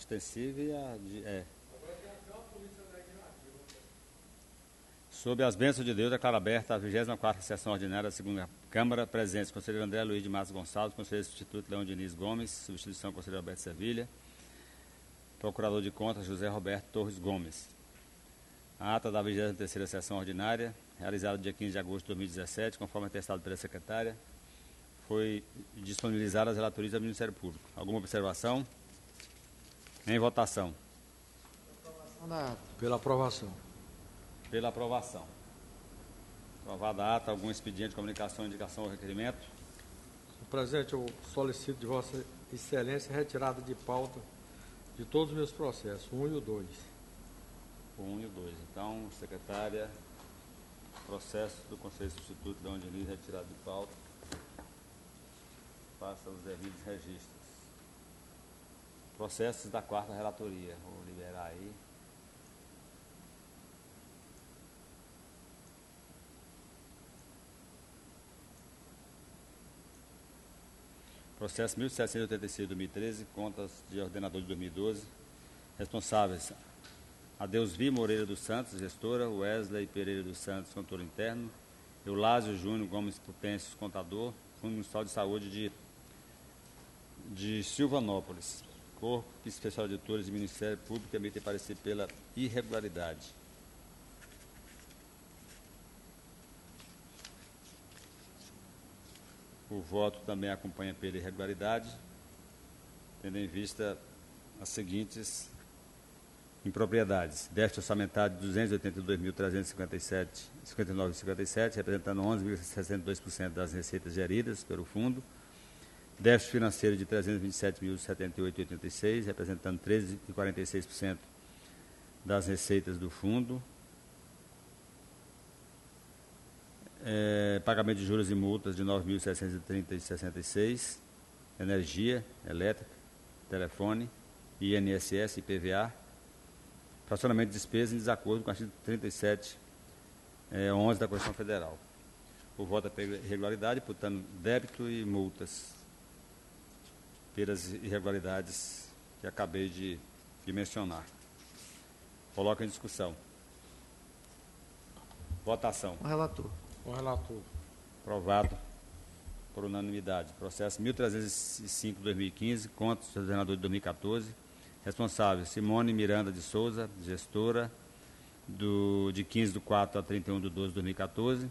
ostensiva e a de, é. Sob as bênçãos de Deus, declaro aberta a 24 sessão ordinária da segunda Câmara, presentes conselheiro André Luiz de Matos Gonçalves, conselheiro substituto Leão Diniz Gomes, substituição conselheiro Alberto Sevilha, procurador de contas José Roberto Torres Gomes. A ata da 23ª sessão ordinária, realizada dia 15 de agosto de 2017, conforme atestado pela secretária, foi disponibilizada às relatorias do Ministério Público. Alguma observação? Em votação. Pela aprovação. Pela aprovação. Aprovada a ata, algum expediente de comunicação, indicação ou requerimento? Senhor presidente, eu solicito de Vossa Excelência retirada de pauta de todos os meus processos, um e o dois. O 1 e o 2. Então, secretária, processo do Conselho Substituto de onde Diniz retirado de pauta. Faça os devidos registros. Processos da quarta relatoria. Vou liberar aí. Processo 1786 de 2013, contas de ordenador de 2012. Responsáveis: Adeusvi Moreira dos Santos, gestora, Wesley Pereira dos Santos, contor interno, Eulásio Júnior Gomes Pupêncios, contador, Fundo Municipal de Saúde de, de Silvanópolis. Corpo Especial de Editores e Ministério Público emitem parecer pela irregularidade. O voto também acompanha pela irregularidade, tendo em vista as seguintes impropriedades. Déficit orçamentário de 282.357,59,57, representando 11,62% das receitas geridas pelo fundo. Déficit financeiro de 327.078,86, representando 13,46% das receitas do fundo. É, pagamento de juros e multas de 9.730,66. Energia elétrica, telefone, INSS e PVA. Fracionamento de despesas em desacordo com o artigo 37, é, 11 da Constituição Federal. O voto é pela irregularidade, portanto, débito e multas pelas irregularidades que acabei de, de mencionar. Coloca em discussão. Votação. O relator. O relator. Aprovado por unanimidade. Processo 1305-2015, contas do ordenador de 2014. Responsável, Simone Miranda de Souza, gestora, do, de 15 de 4 a 31 de 12 de 2014.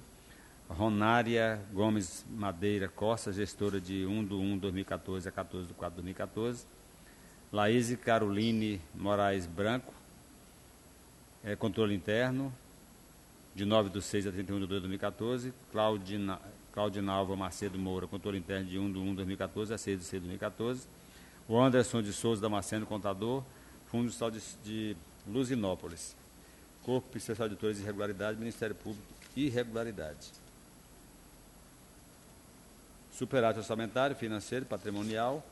Ronária Gomes Madeira Costa, gestora de 1 de 1 de 2014 a 14 de 4 de 2014. Laís Caroline Moraes Branco, é, controle interno, de 9 de 6 a 31 de 2 de 2014. Claudina, Claudinalva Macedo Moura, controle interno de 1 de 1 de 2014 a 6 de 6 de 2014 o Anderson de Souza Damasceno, contador, Fundo Estadual de, de Luzinópolis. Corpo Especial de Editores de Irregularidade, Ministério Público, Irregularidade. Superávit orçamentário, financeiro, patrimonial.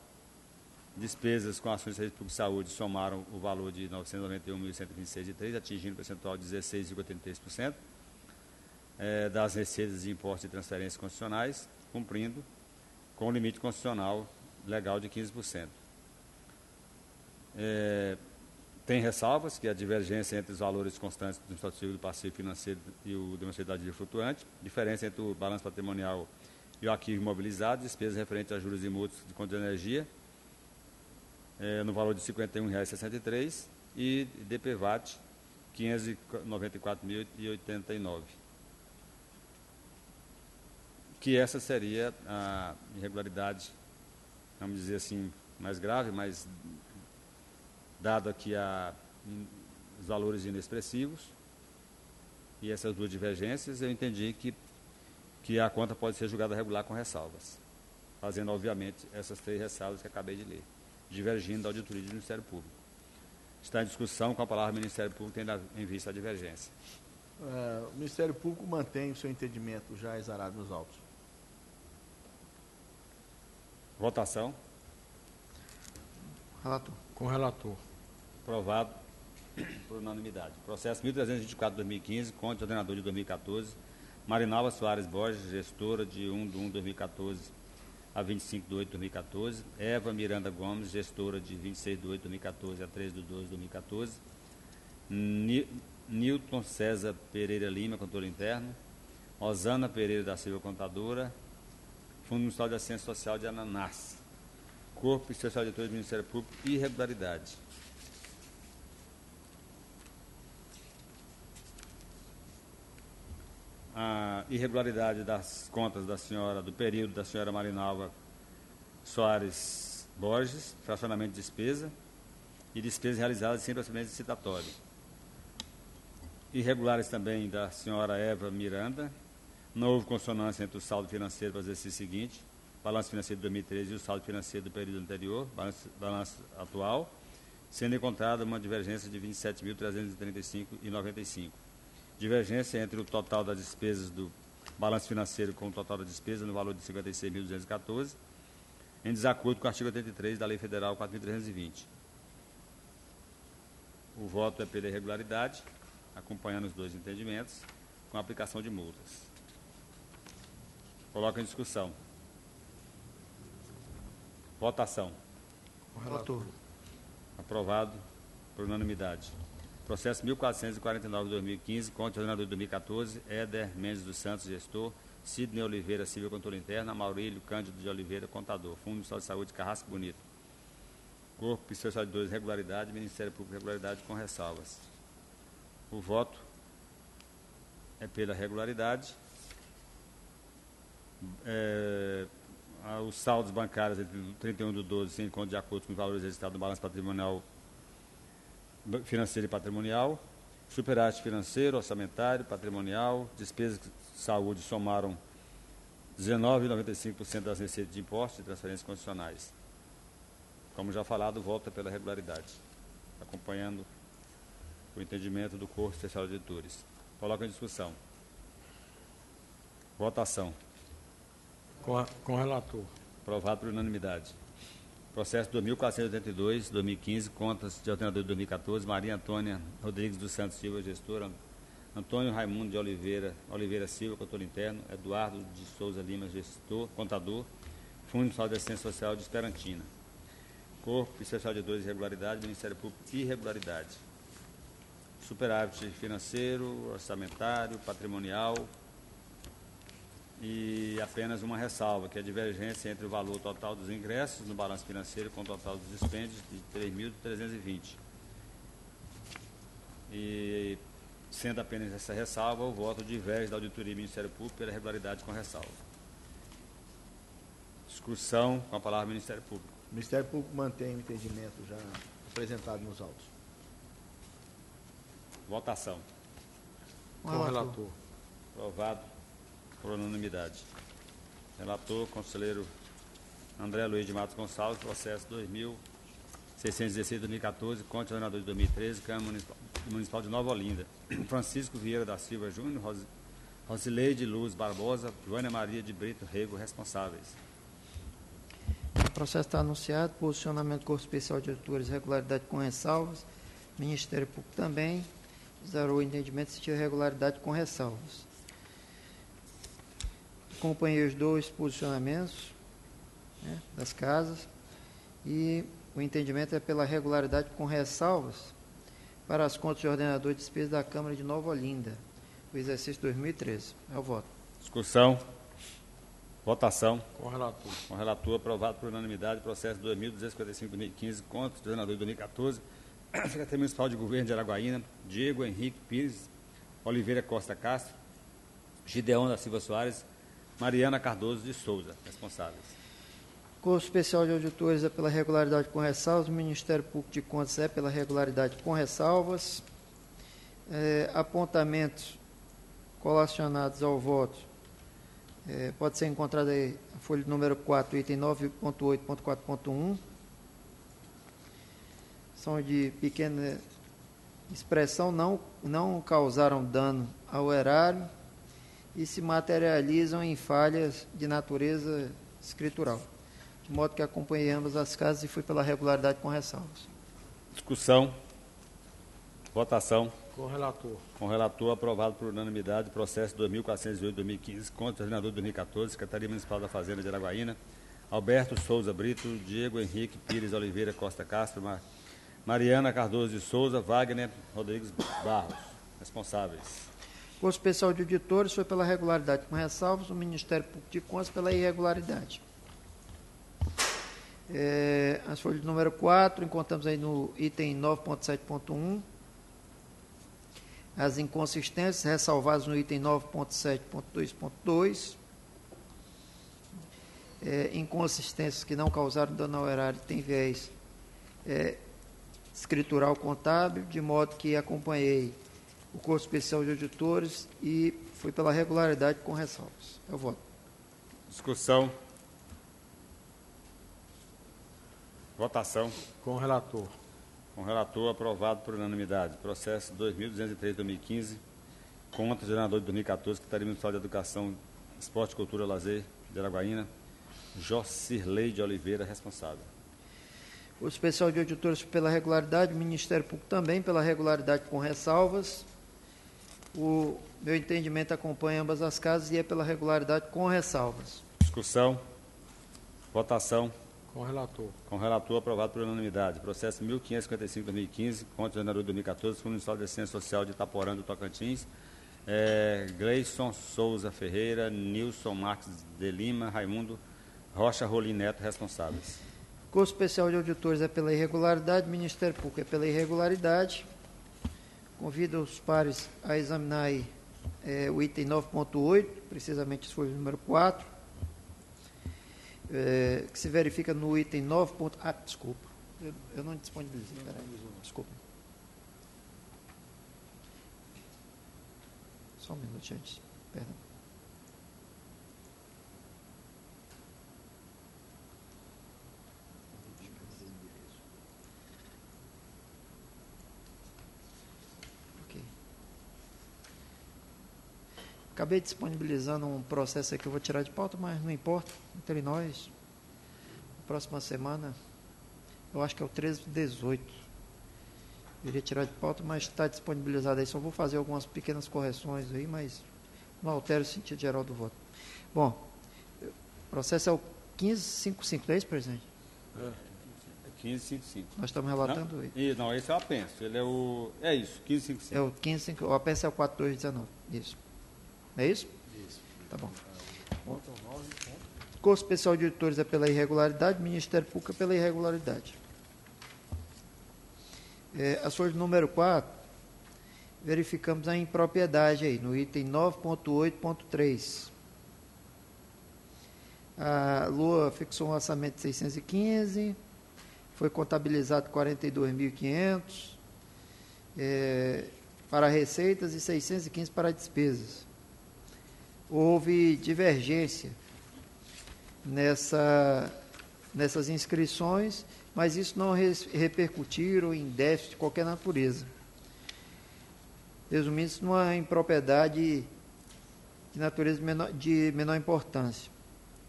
Despesas com ações de serviço público de saúde somaram o valor de 991.126,3, atingindo o percentual de 16,83% é, das receitas de impostos e transferências constitucionais, cumprindo com o limite constitucional legal de 15%. É, tem ressalvas, que a divergência entre os valores constantes do estatuto do passivo financeiro e o de uma sociedade flutuante, diferença entre o balanço patrimonial e o arquivo imobilizado, despesas referentes a juros e multas de conta de energia, é, no valor de R$ 51,63 e DPVAT, R$ 594.089. Que essa seria a irregularidade, vamos dizer assim, mais grave, mas dado aqui a, os valores inexpressivos e essas duas divergências, eu entendi que, que a conta pode ser julgada regular com ressalvas, fazendo, obviamente, essas três ressalvas que acabei de ler, divergindo da auditoria do Ministério Público. Está em discussão com a palavra Ministério Público, tendo em vista a divergência. Uh, o Ministério Público mantém o seu entendimento já exarado nos autos. Votação. Relator. Com o relator. Aprovado por unanimidade. Processo 1324-2015, contra o ordenador de 2014. Marinalva Soares Borges, gestora de 1 de 1 de 2014 a 25 de 8 de 2014. Eva Miranda Gomes, gestora de 26 de 8 de 2014 a 3 de 12 de 2014. Ni- Newton César Pereira Lima, controle interno. Osana Pereira da Silva, contadora. Fundo Municipal de Assistência Social de Ananás. Corpo Especial de Auditores do Ministério Público, irregularidade. A irregularidade das contas da senhora, do período da senhora Marinalva Soares Borges, fracionamento de despesa e despesas realizadas sem procedimento citatório. Irregulares também da senhora Eva Miranda, não houve consonância entre o saldo financeiro para o exercício seguinte, balanço financeiro de 2013 e o saldo financeiro do período anterior, balanço, balanço atual, sendo encontrada uma divergência de 27.335,95. Divergência entre o total das despesas do balanço financeiro com o total da despesa no valor de 56.214, em desacordo com o artigo 83 da Lei Federal 4.320. O voto é pela irregularidade, acompanhando os dois entendimentos, com aplicação de multas. Coloca em discussão. Votação. O relator. Aprovado por unanimidade. Processo 1449-2015, contra o de 2014, Éder Mendes dos Santos, gestor, Sidney Oliveira, civil controle interno, Maurílio Cândido de Oliveira, contador, Fundo de Saúde, Carrasco Bonito. Corpo Especial de 2, regularidade, Ministério Público, regularidade com ressalvas. O voto é pela regularidade. É, os saldos bancários entre o 31 do 12 sem encontro de acordo com os valores registrados no balanço patrimonial financeiro e patrimonial, superávit financeiro, orçamentário, patrimonial, despesas de saúde somaram 19,95% das receitas de impostos e transferências condicionais. Como já falado, volta pela regularidade, acompanhando o entendimento do Corpo Especial de Auditores. Coloca em discussão. Votação. Com, a- com o relator. Aprovado por unanimidade. Processo 2482, 2015, contas de ordenador de 2014, Maria Antônia Rodrigues dos Santos Silva, gestora, Antônio Raimundo de Oliveira, Oliveira Silva, controle interno, Eduardo de Souza Lima, gestor, contador, Fundo de Assistência Social de Esperantina. Corpo Especial de Dores Irregularidade, Ministério Público Irregularidade. Superávit financeiro, orçamentário, patrimonial, e apenas uma ressalva, que é a divergência entre o valor total dos ingressos no balanço financeiro com o total dos dispêndios de 3.320. E, sendo apenas essa ressalva, o voto diverge da Auditoria e Ministério Público pela regularidade com ressalva. Discussão com a palavra Ministério Público. O Ministério Público mantém o entendimento já apresentado nos autos. Votação. Com o relator. Aprovado por unanimidade. Relator, conselheiro André Luiz de Matos Gonçalves, processo 2616-2014, contra o ordenador de 2013, Câmara Municipal, Municipal de Nova Olinda. Francisco Vieira da Silva Júnior, Ros- Rosileide Luz Barbosa, Joana Maria de Brito Rego, responsáveis. O processo está anunciado, posicionamento do Corpo Especial de Auditores, regularidade com ressalvas. Ministério Público também zerou o entendimento se tiver regularidade com ressalvas. Acompanhei os dois posicionamentos né, das casas e o entendimento é pela regularidade com ressalvas para as contas de ordenador de despesa da Câmara de Nova Olinda, o exercício 2013. É o voto. Discussão. Votação. Com relator. Com relator aprovado por unanimidade, processo 2255-2015, contra o ordenador de 2014, Secretaria Municipal de Governo de Araguaína, Diego Henrique Pires, Oliveira Costa Castro, Gideon da Silva Soares, Mariana Cardoso de Souza, responsáveis. Corpo Especial de Auditores é pela regularidade com ressalvas, o Ministério Público de Contas é pela regularidade com ressalvas. É, apontamentos colacionados ao voto é, pode ser encontrado aí a folha número 4, item 9.8.4.1. São de pequena expressão, não, não causaram dano ao erário e se materializam em falhas de natureza escritural de modo que acompanhei ambas as casas e fui pela regularidade com ressalvas. Discussão. Votação. Com o relator. Com o relator aprovado por unanimidade, processo 2408-2015, contra o ordenador de 2014, Secretaria Municipal da Fazenda de Araguaína, Alberto Souza Brito, Diego Henrique Pires Oliveira Costa Castro, Mar- Mariana Cardoso de Souza, Wagner Rodrigues Barros. Responsáveis. Curso Especial de Auditores foi pela regularidade com ressalvas, o Ministério Público de Contas pela irregularidade. É, as folhas número 4, encontramos aí no item 9.7.1. As inconsistências ressalvadas no item 9.7.2.2. É, inconsistências que não causaram dano ao erário tem viés é, escritural contábil, de modo que acompanhei o curso especial de auditores e foi pela regularidade com ressalvas. Eu voto. Discussão. Votação. Com o relator. Com o relator aprovado por unanimidade. Processo 2203-2015 contra o gerador de 2014, Secretaria Municipal de Educação, Esporte, Cultura e Lazer de Araguaína, Jocirlei de Oliveira, responsável. O especial de auditores pela regularidade, o Ministério Público também pela regularidade com ressalvas. O meu entendimento acompanha ambas as casas e é pela regularidade com ressalvas. Discussão. Votação. Com o relator. Com o relator aprovado por unanimidade. Processo 1555-2015 contra o gerador de 2014, Fundo Municipal de Assistência Social de Itaporã do Tocantins. É, Gleison Souza Ferreira, Nilson Marques de Lima, Raimundo Rocha Rolim Neto, responsáveis. Curso especial de auditores é pela irregularidade, Ministério Público é pela irregularidade. Convido os pares a examinar aí, é, o item 9.8, precisamente as folhas número 4, é, que se verifica no item 9. ponto- Ah, desculpa, eu, eu não disponibilizei, peraí, desculpa. Só um minuto, gente, perdão. Acabei disponibilizando um processo aqui que eu vou tirar de pauta, mas não importa, entre nós. Próxima semana, eu acho que é o 13 de 18. Eu iria tirar de pauta, mas está disponibilizado aí. Só vou fazer algumas pequenas correções aí, mas não altera o sentido geral do voto. Bom, o processo é o 1555, não é isso, presidente? 1555. Nós estamos relatando aí. Não, Ih, não, esse é o apenso. Ele é o. É isso, 1555. É o 15, o APS é o 4219. Isso. É isso? Isso. Tá bom. Curso especial de auditores é pela irregularidade, Ministério Público é pela irregularidade. É, a folha número 4, verificamos a impropriedade aí, no item 9.8.3. A Lua fixou um orçamento de 615, foi contabilizado 42.500 é, para receitas e 615 para despesas. Houve divergência nessa, nessas inscrições, mas isso não repercutiram em déficit de qualquer natureza. Resumindo, isso numa impropriedade de natureza menor, de menor importância.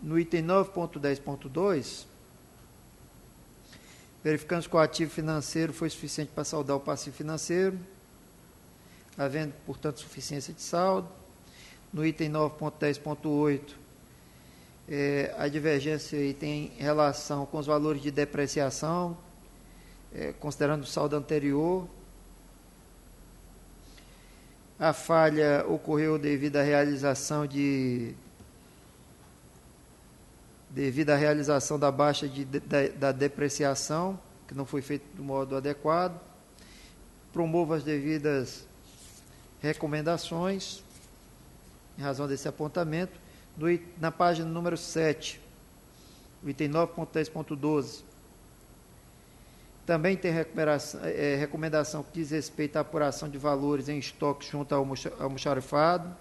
No item 9.10.2, verificamos que o ativo financeiro foi suficiente para saldar o passivo financeiro, havendo, portanto, suficiência de saldo. No item 9.10.8, eh, a divergência tem relação com os valores de depreciação, eh, considerando o saldo anterior. A falha ocorreu devido à realização de devido à realização da baixa de, da, da depreciação, que não foi feito do modo adequado. Promova as devidas recomendações em razão desse apontamento. No na página número 7, o item 9.10.12, também tem recuperação- eh, recomendação que diz respeito à apuração de valores em estoque junto ao almoxa- almoxarifado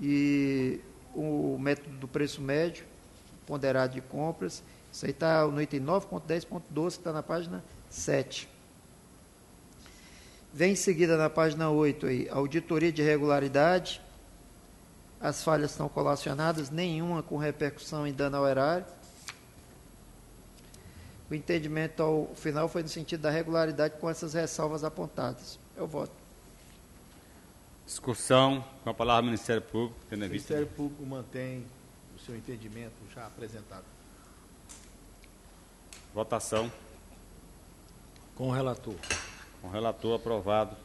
e o método do preço médio ponderado de compras. Isso aí está no item 9.10.12, que está na página 7. Vem em seguida na página 8 aí, auditoria de regularidade. As falhas estão colacionadas, nenhuma com repercussão em dano ao erário. O entendimento ao final foi no sentido da regularidade com essas ressalvas apontadas. Eu voto. Discussão. Com a palavra, Ministério Público. Tendo O em vista. Ministério Público mantém o seu entendimento já apresentado. Votação. Com o relator. Com o relator aprovado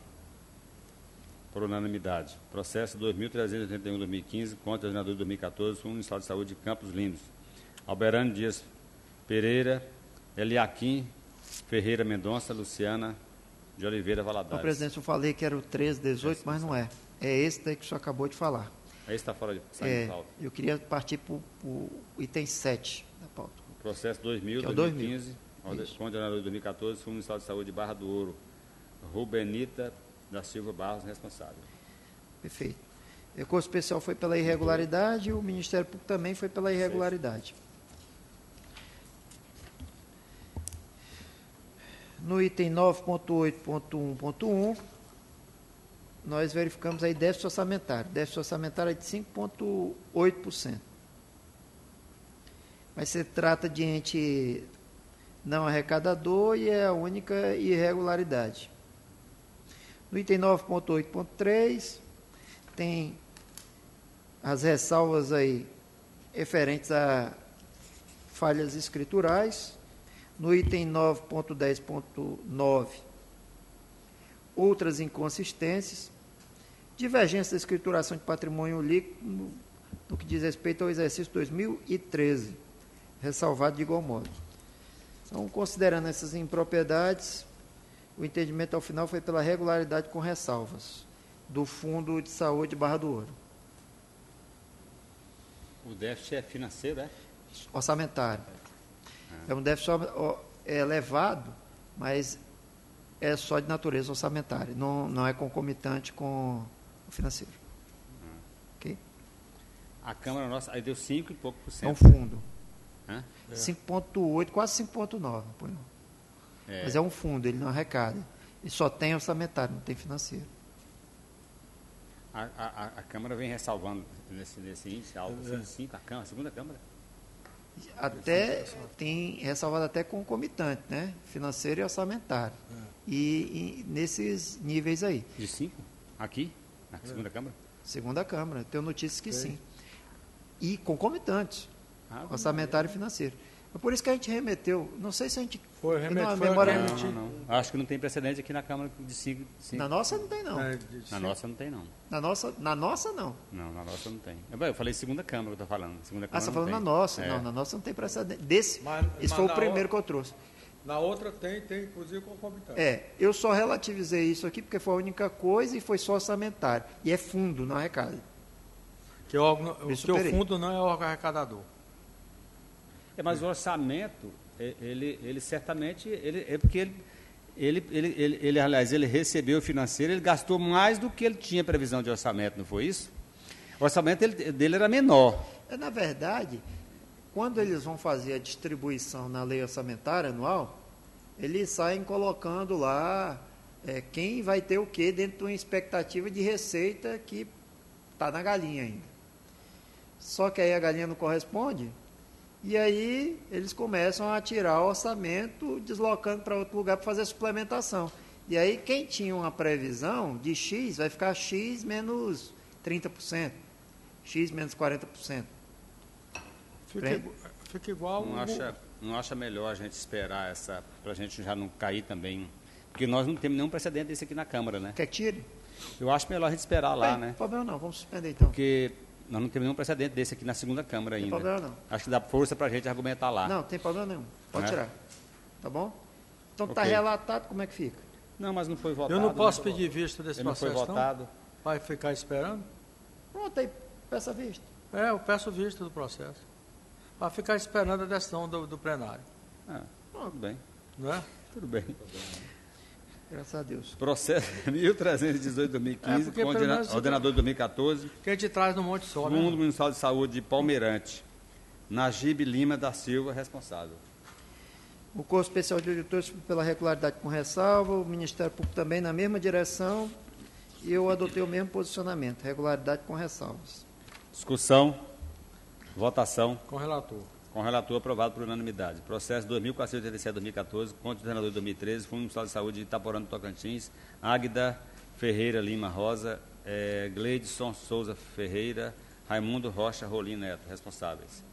por unanimidade. Processo 2.381-2015 contra o governador de 2014, Fundo Municipal de Saúde de Campos Lindos. Alberano Dias Pereira, Eliaquim Ferreira Mendonça, Luciana de Oliveira Valadares. presidente, eu falei que era o 1318, mas não é. É esse daí que o senhor acabou de falar. Aí está fora de, É, pauta. eu queria partir para o item 7 da pauta. Processo 2000, Que é o 2015, Isso. contra o governador de 2014, Fundo Municipal de Saúde de Barra do Ouro. Rubenita da Silva Barros, responsável. Perfeito. O recurso especial foi pela irregularidade o Ministério Público também foi pela irregularidade. No item 9.8.1.1, nós verificamos aí déficit orçamentário. Déficit orçamentário é de 5,8%. Mas se trata de ente não arrecadador e é a única irregularidade. No item 9.8.3, tem as ressalvas aí referentes a falhas escriturais. No item 9.10.9, outras inconsistências. Divergência da escrituração de patrimônio líquido no, no que diz respeito ao exercício 2013, ressalvado de igual modo. Então, considerando essas impropriedades, o entendimento ao final foi pela regularidade com ressalvas do Fundo de Saúde Barra do Ouro. O déficit é financeiro, é? Orçamentário. É um déficit é elevado, mas é só de natureza orçamentária, não, não é concomitante com o financeiro. Ok? A Câmara nossa, aí deu 5 e pouco por É um cento. fundo. Hã? 5,8, quase 5,9. É. Mas é um fundo, ele não arrecada. E só tem orçamentário, não tem financeiro. A, a- a- Câmara vem ressalvando nesse, nesse índice alto, assim, cinco, a Câmara, a segunda Câmara. Até tem ressalvado até concomitante, né? Financeiro e orçamentário. E, e nesses níveis aí. De 5? Aqui? Na segunda Câmara? Segunda Câmara, tenho notícias que sim. E concomitantes, Ah, orçamentário e financeiro. É por isso que a gente remeteu, não sei se a gente. Foi, tem remet- uma foi memória. não, não, não. Acho que não tem precedente aqui na Câmara de 5. Na nossa não tem, não. É, de- Na nossa não tem, não. Na nossa, na nossa não. Não, na nossa não tem. Eu eu falei segunda Câmara que eu estou falando. Segunda Ah, Câmara você está falando na tem. nossa. É. Não, na nossa não tem precedente. Desse, Mas- esse mas foi o na primeiro outra- que eu trouxe. Na outra tem, tem inclusive concomitante. É, eu só relativizei isso aqui porque foi a única coisa e foi só orçamentário. E é fundo, não arrecada. Que o, órgão- o Isso teu superei. fundo não é órgão arrecadador. É, mas o orçamento, ele, ele certamente, ele, é porque ele, ele, ele, ele, ele, aliás, ele recebeu o financeiro, ele gastou mais do que ele tinha previsão de orçamento, não foi isso? O orçamento ele- dele era menor. É, na verdade, quando eles vão fazer a distribuição na lei orçamentária anual, eles saem colocando lá é, quem vai ter o que dentro de uma expectativa de receita que está na galinha ainda. Só que aí a galinha não corresponde, e aí eles começam a tirar o orçamento, deslocando para outro lugar para fazer a suplementação. E aí quem tinha uma previsão de X vai ficar X menos 30%, X menos 40%. Fica, fica igual. Não acha, não acha melhor a gente esperar essa, para a gente já não cair também? Porque nós não temos nenhum precedente desse aqui na Câmara, né? Quer que tire? Eu acho melhor a gente esperar lá, Bem, né? problema não, vamos suspender então. Porque nós não temos nenhum precedente desse aqui na segunda Câmara Não tem ainda. problema não. Acho que dá força para a gente argumentar lá. Não, tem problema nenhum. Pode Né? tirar. Tá bom? Então está Ok. relatado, como é que fica? Não, mas não foi votado. Eu não posso né? pedir vista desse Ele não foi processo, não? votado. Vai ficar esperando? Pronto, aí, peça vista. É, eu peço vista do processo. Vai ficar esperando a decisão do, do plenário. Ah, tudo bem, Não é? tudo bem. Graças a Deus. Processo 1318-2015, É, porque com pelo ordena- menos- ordenador de 2014, Que a gente traz no Monte Sol, Fundo né? Municipal de Saúde de Palmeirante. Najib Lima da Silva, responsável. O Corpo Especial de Auditores pela regularidade com ressalva, o Ministério Público também na mesma direção, e eu adotei o mesmo posicionamento, regularidade com ressalvas. Discussão, votação, Com o relator. Com relator aprovado por unanimidade. Processo 2487-2014, contra o ordenador de 2013, Fundo Municipal de Saúde de Itaporã do Tocantins, Águida Ferreira Lima Rosa, eh, Gleidson Souza Ferreira, Raimundo Rocha Rolim Neto, responsáveis.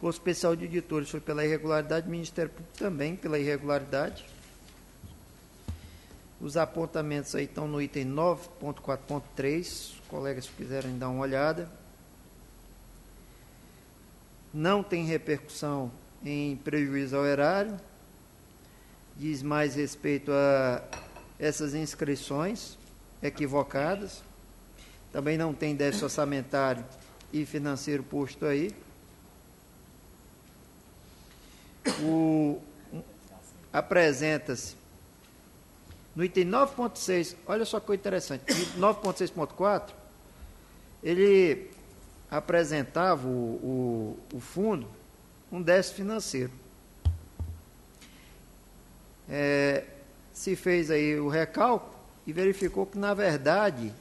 Posto especial de auditores foi pela irregularidade, Ministério Público também pela irregularidade. Os apontamentos aí estão no item 9.4.3, os colegas quiserem dar uma olhada. Não tem repercussão em prejuízo ao erário. Diz mais respeito a essas inscrições equivocadas. Também não tem déficit orçamentário e financeiro posto aí. O, apresenta-se no item 9.6, olha só que interessante, 9.6.4, ele apresentava o, o, o, fundo um déficit financeiro. É, se fez aí o recálculo e verificou que, na verdade,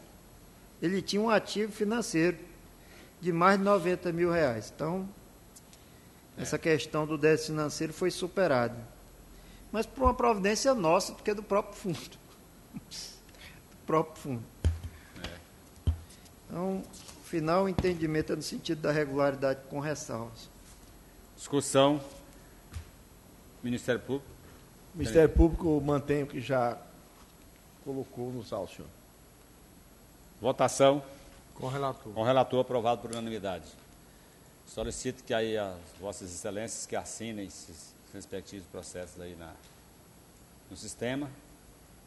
ele tinha um ativo financeiro de mais de 90 mil reais. Então, essa questão do déficit financeiro foi superada. Mas por uma providência nossa, porque é do próprio fundo. do próprio fundo. Então, final, o entendimento é no sentido da regularidade com ressalvas. Discussão. Ministério Público. O Ministério Público mantém o que já colocou nos autos, senhor. Votação. Com o relator. Com o relator aprovado por unanimidade. Solicito que aí as vossas excelências que assinem esses respectivos processos aí na, no sistema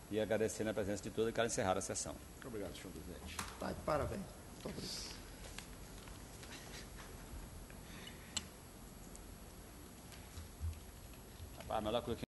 e agradecendo a presença de todos e quero encerrar a sessão. Muito obrigado, senhor presidente. Tá de parabéns. Muito obrigado. Rapaz, melhor coisa que